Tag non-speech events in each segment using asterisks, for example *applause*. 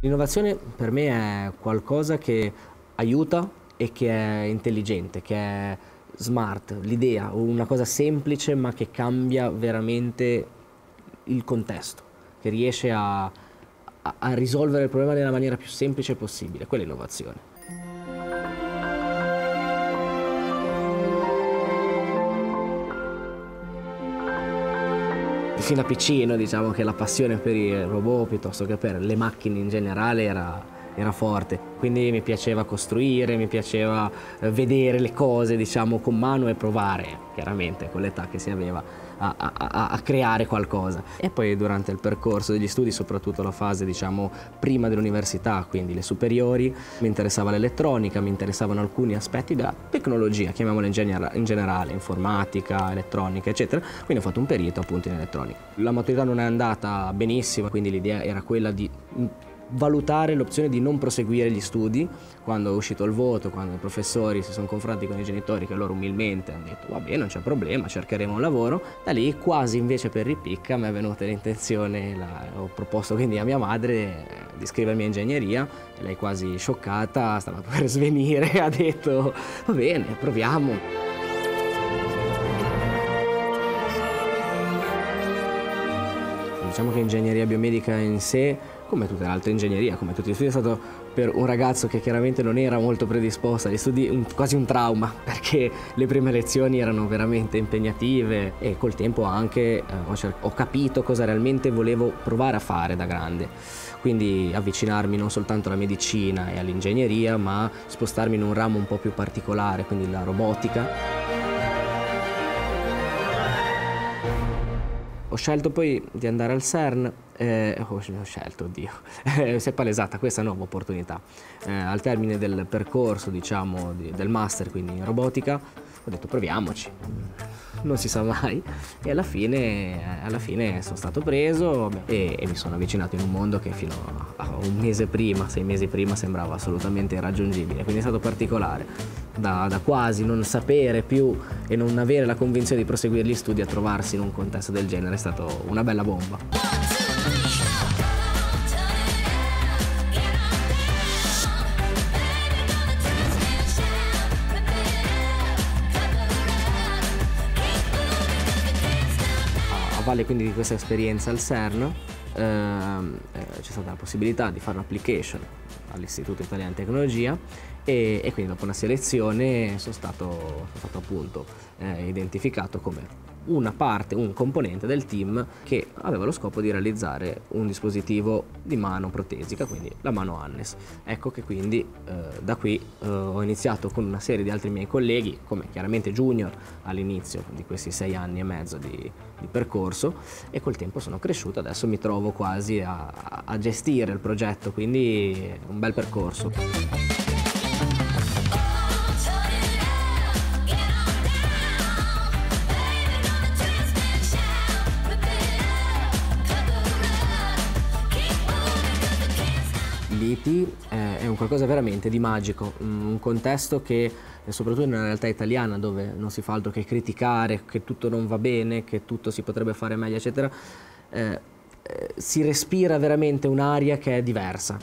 L'innovazione per me è qualcosa che aiuta e che è intelligente, che è smart, l'idea, una cosa semplice ma che cambia veramente il contesto, che riesce a, a, risolvere il problema nella maniera più semplice possibile, quella è l'innovazione. Fin da piccino diciamo che la passione per i robot piuttosto che per le macchine in generale era era forte, quindi mi piaceva costruire, mi piaceva eh, vedere le cose diciamo con mano e provare, chiaramente con l'età che si aveva, a, a, a, creare qualcosa. E poi durante il percorso degli studi, soprattutto la fase diciamo prima dell'università, quindi le superiori, mi interessava l'elettronica, mi interessavano alcuni aspetti della tecnologia, chiamiamola in, in generale, informatica, elettronica, eccetera, quindi ho fatto un perito appunto in elettronica. La maturità non è andata benissimo, quindi l'idea era quella di valutare l'opzione di non proseguire gli studi. Quando è uscito il voto, quando i professori si sono confrontati con i genitori che loro umilmente hanno detto va bene non c'è problema cercheremo un lavoro. Da lì quasi invece per ripicca mi è venuta l'intenzione ho proposto quindi a mia madre eh, di iscrivermi a ingegneria. Lei quasi scioccata stava per *laughs* svenire ha detto va bene proviamo diciamo che ingegneria biomedica in sé come tutte le altre ingegnerie, come tutti gli studi, è stato per un ragazzo che chiaramente non era molto predisposto agli studi un, quasi un trauma, *laughs* perché le prime lezioni erano veramente impegnative e col tempo anche eh, ho, ho capito cosa realmente volevo provare a fare da grande. Quindi avvicinarmi non soltanto alla medicina e all'ingegneria, ma spostarmi in un ramo un po' più particolare, quindi la robotica. Scelto poi di andare al CERN eh, ho scelto, oddio, *laughs* si è palesata questa nuova opportunità. Eh, al termine del percorso, diciamo, di, del master, quindi in robotica, ho detto proviamoci, non si sa mai. E alla fine, alla fine sono stato preso e, e, mi sono avvicinato in un mondo che fino a un mese prima, sei mesi prima, sembrava assolutamente irraggiungibile. Quindi è stato particolare. Da, da quasi non sapere più e non avere la convinzione di proseguire gli studi a trovarsi in un contesto del genere è stato una bella bomba. valle quindi di questa esperienza al CERN ehm, eh, c'è stata la possibilità di fare un'application all'Istituto Italiano di Tecnologia e, e, quindi dopo una selezione sono stato, sono stato appunto eh, identificato come una parte, un componente del team che aveva lo scopo di realizzare un dispositivo di mano protesica, quindi la mano Hannes. Ecco che quindi eh, da qui eh, ho iniziato con una serie di altri miei colleghi, come chiaramente junior all'inizio di questi sei anni e mezzo di, di, percorso e col tempo sono cresciuto, adesso mi trovo quasi a, a gestire il progetto, quindi un bel percorso. Liti è un qualcosa veramente di magico, un contesto che soprattutto in una realtà italiana dove non si fa altro che criticare, che tutto non va bene, che tutto si potrebbe fare meglio, eccetera, eh, eh, si respira veramente un'aria che è diversa.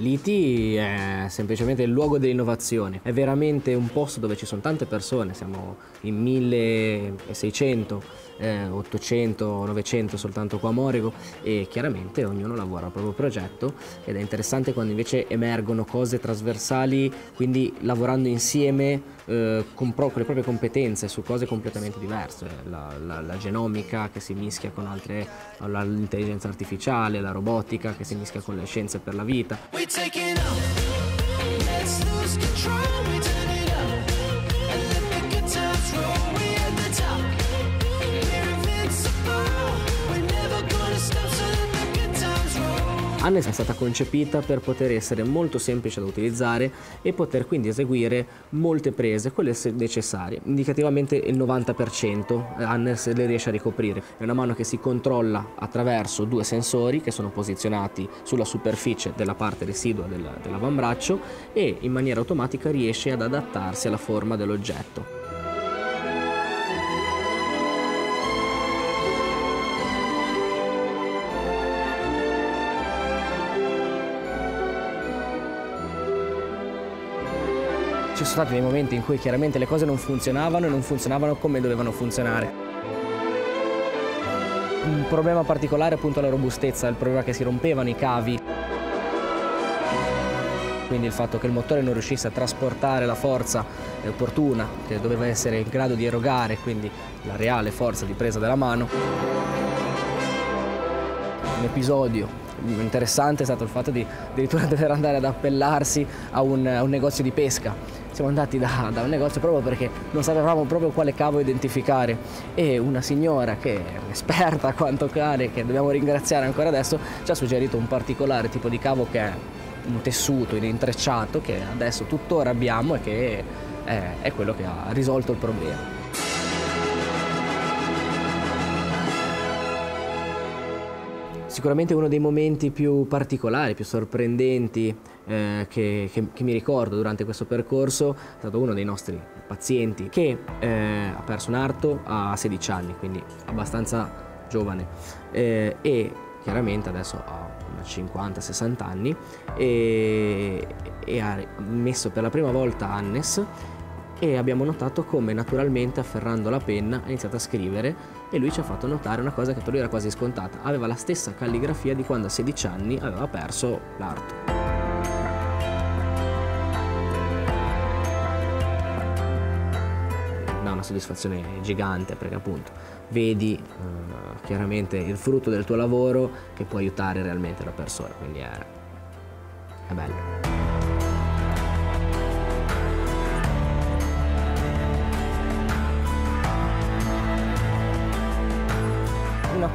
L'IT è semplicemente il luogo dell'innovazione, è veramente un posto dove ci sono tante persone, siamo in 1600, eh, 800, 900 soltanto qua a Morigo e chiaramente ognuno lavora al proprio progetto ed è interessante quando invece emergono cose trasversali, quindi lavorando insieme eh, con, pro, con, le proprie competenze su cose completamente diverse, la, la, la genomica che si mischia con altre, l'intelligenza artificiale, la robotica che si mischia con le scienze per la vita. Hannes è stata concepita per poter essere molto semplice da utilizzare e poter quindi eseguire molte prese, quelle necessarie. Indicativamente il 90% Hannes le riesce a ricoprire. È una mano che si controlla attraverso due sensori che sono posizionati sulla superficie della parte residua dell'avambraccio e in maniera automatica riesce ad adattarsi alla forma dell'oggetto. Ci sono stati dei momenti in cui chiaramente le cose non funzionavano e non funzionavano come dovevano funzionare. Un problema particolare è appunto la robustezza, il problema che si rompevano i cavi. Quindi il fatto che il motore non riuscisse a trasportare la forza opportuna che doveva essere in grado di erogare, quindi la reale forza di presa della mano. Un episodio interessante è stato il fatto di addirittura *laughs* dover andare ad appellarsi a un, a un negozio di pesca. Siamo andati da, da, un negozio proprio perché non sapevamo proprio quale cavo identificare e una signora che è un'esperta a quanto cane, che dobbiamo ringraziare ancora adesso, ci ha suggerito un particolare tipo di cavo che è un tessuto in intrecciato che adesso tuttora abbiamo e che è, è quello che ha risolto il problema. Sicuramente uno dei momenti più particolari, più sorprendenti eh, che, che, che, mi ricordo durante questo percorso è stato uno dei nostri pazienti che eh, ha perso un arto a 16 anni, quindi abbastanza giovane eh, e chiaramente adesso ha 50-60 anni e, e ha messo per la prima volta Annes e abbiamo notato come naturalmente afferrando la penna ha iniziato a scrivere e lui ci ha fatto notare una cosa che per lui era quasi scontata, aveva la stessa calligrafia di quando a 16 anni aveva perso l'arto. Dà una soddisfazione gigante perché appunto vedi eh, chiaramente il frutto del tuo lavoro che può aiutare realmente la persona, quindi è, è bello.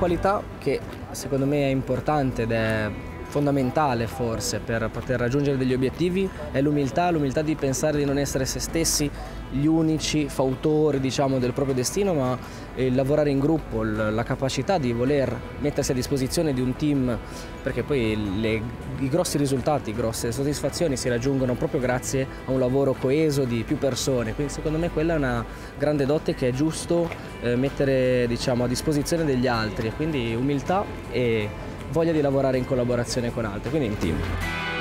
Qualità che secondo me è importante ed è fondamentale forse per poter raggiungere degli obiettivi è l'umiltà, l'umiltà di pensare di non essere se stessi gli unici fautori diciamo, del proprio destino, ma il lavorare in gruppo, la capacità di voler mettersi a disposizione di un team, perché poi le, i grossi risultati, le grosse soddisfazioni si raggiungono proprio grazie a un lavoro coeso di più persone, quindi secondo me quella è una grande dote che è giusto eh, mettere diciamo, a disposizione degli altri, quindi umiltà e voglia di lavorare in collaborazione con altri, quindi in team.